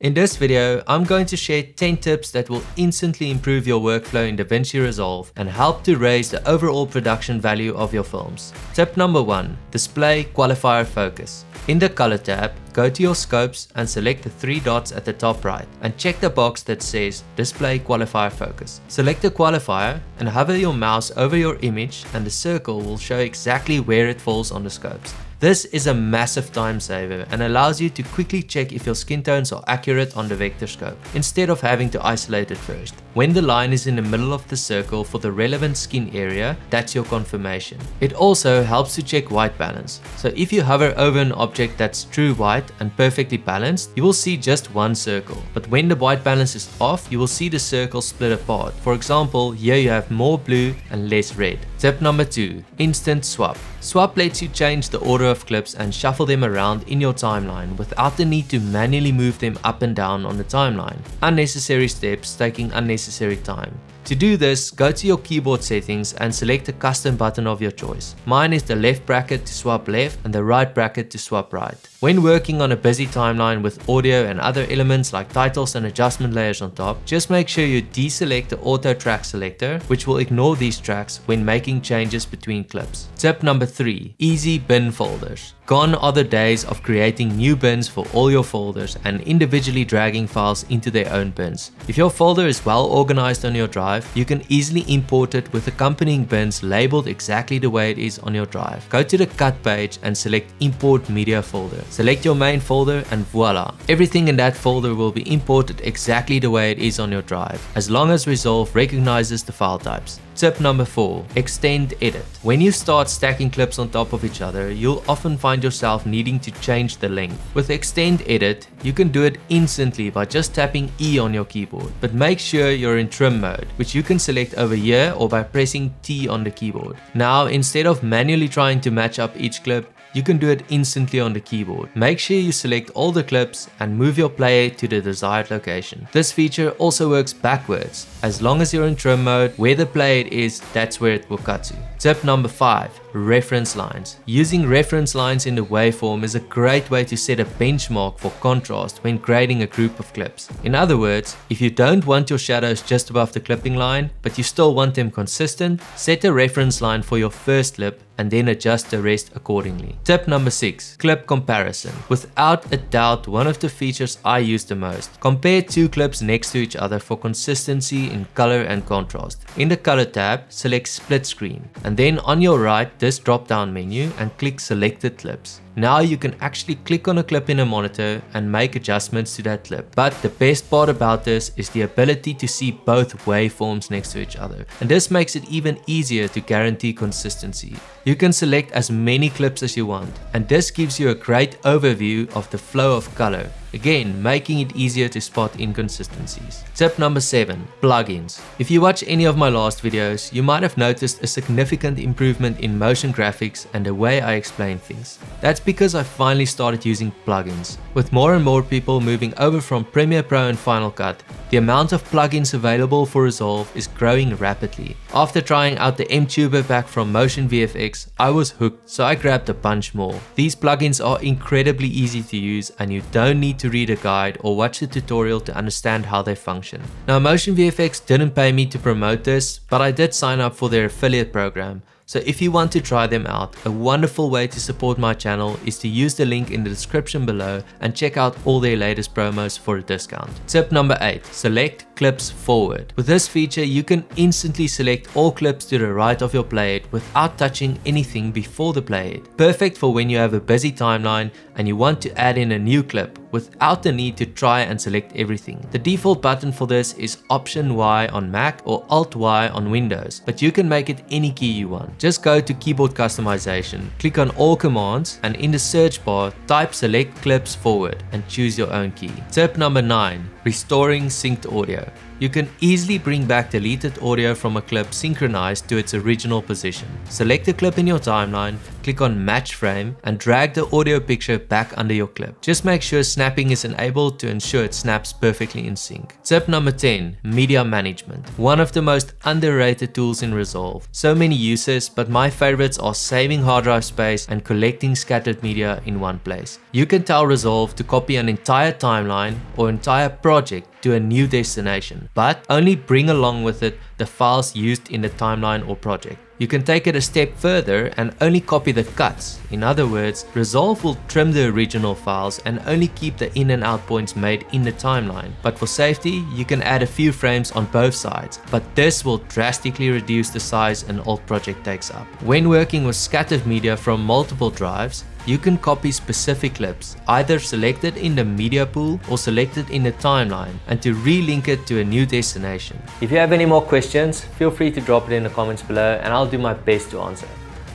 In this video, I'm going to share 10 tips that will instantly improve your workflow in DaVinci Resolve and help to raise the overall production value of your films. Tip number 1. Display Qualifier Focus. In the Color tab, go to your scopes and select the three dots at the top right and check the box that says Display Qualifier Focus. Select the qualifier and hover your mouse over your image and the circle will show exactly where it falls on the scopes. This is a massive time saver and allows you to quickly check if your skin tones are accurate on the vector scope, instead of having to isolate it first. When the line is in the middle of the circle for the relevant skin area, that's your confirmation. It also helps to check white balance. So if you hover over an object that's true white and perfectly balanced, you will see just one circle. But when the white balance is off, you will see the circle split apart. For example, here you have more blue and less red. Tip number 2. Instant Swap. Swap lets you change the order of clips and shuffle them around in your timeline without the need to manually move them up and down on the timeline. Unnecessary steps taking unnecessary time. To do this, go to your keyboard settings and select a custom button of your choice. Mine is the left bracket to swap left and the right bracket to swap right. When working on a busy timeline with audio and other elements like titles and adjustment layers on top, just make sure you deselect the auto track selector, which will ignore these tracks when making changes between clips. Tip number 3. Easy bin folders. Gone are the days of creating new bins for all your folders and individually dragging files into their own bins. If your folder is well organized on your drive, you can easily import it with accompanying bins labeled exactly the way it is on your drive. Go to the cut page and select import media folder. Select your main folder and voila. Everything in that folder will be imported exactly the way it is on your drive, as long as Resolve recognizes the file types. Tip number 4. Extend Edit. When you start stacking clips on top of each other, you'll often find yourself needing to change the length. With Extend Edit, you can do it instantly by just tapping E on your keyboard. But make sure you're in trim mode, which you can select over here or by pressing T on the keyboard. Now, instead of manually trying to match up each clip, you can do it instantly on the keyboard. Make sure you select all the clips and move your player to the desired location. This feature also works backwards. As long as you're in trim mode, where the player is, that's where it will cut to. Tip number 5. Reference lines. Using reference lines in the waveform is a great way to set a benchmark for contrast when grading a group of clips. In other words, if you don't want your shadows just above the clipping line, but you still want them consistent, set a reference line for your first clip and then adjust the rest accordingly. Tip number 6. Clip comparison. Without a doubt one of the features I use the most. Compare two clips next to each other for consistency in color and contrast. In the color tab, select split screen and then on your right this drop down menu and click selected clips. Now you can actually click on a clip in a monitor and make adjustments to that clip. But the best part about this is the ability to see both waveforms next to each other. And this makes it even easier to guarantee consistency. You can select as many clips as you want. And this gives you a great overview of the flow of color. Again, making it easier to spot inconsistencies. Tip number 7. Plugins. If you watch any of my last videos, you might have noticed a significant improvement in motion graphics and the way I explain things. That's because I finally started using plugins. With more and more people moving over from Premiere Pro and Final Cut, the amount of plugins available for Resolve is growing rapidly. After trying out the MTuber pack from Motion VFX, I was hooked, so I grabbed a bunch more. These plugins are incredibly easy to use and you don't need to read a guide or watch a tutorial to understand how they function. Now Motion VFX didn't pay me to promote this, but I did sign up for their affiliate program, so if you want to try them out, a wonderful way to support my channel is to use the link in the description below and check out all their latest promos for a discount. Tip number 8. Select clips forward. With this feature, you can instantly select all clips to the right of your playhead without touching anything before the playhead. Perfect for when you have a busy timeline and you want to add in a new clip without the need to try and select everything. The default button for this is Option Y on Mac or Alt Y on Windows, but you can make it any key you want. Just go to keyboard customization, click on all commands and in the search bar type select clips forward and choose your own key. Tip number 9. Restoring synced audio. You can easily bring back deleted audio from a clip synchronized to its original position. Select a clip in your timeline, click on match frame and drag the audio picture back under your clip. Just make sure snapping is enabled to ensure it snaps perfectly in sync. Tip number 10, media management. One of the most underrated tools in Resolve. So many uses, but my favorites are saving hard drive space and collecting scattered media in one place. You can tell Resolve to copy an entire timeline or entire project to a new destination, but only bring along with it the files used in the timeline or project. You can take it a step further and only copy the cuts. In other words, Resolve will trim the original files and only keep the in and out points made in the timeline. But for safety, you can add a few frames on both sides, but this will drastically reduce the size an old project takes up. When working with scattered media from multiple drives, you can copy specific clips, either selected in the media pool or selected in the timeline, and to relink it to a new destination. If you have any more questions, feel free to drop it in the comments below and I'll do my best to answer.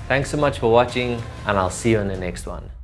Thanks so much for watching and I'll see you in the next one.